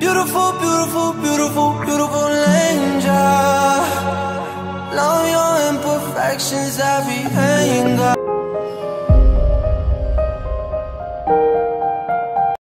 Beautiful, beautiful, beautiful, beautiful angel. Love your imperfections have me anger.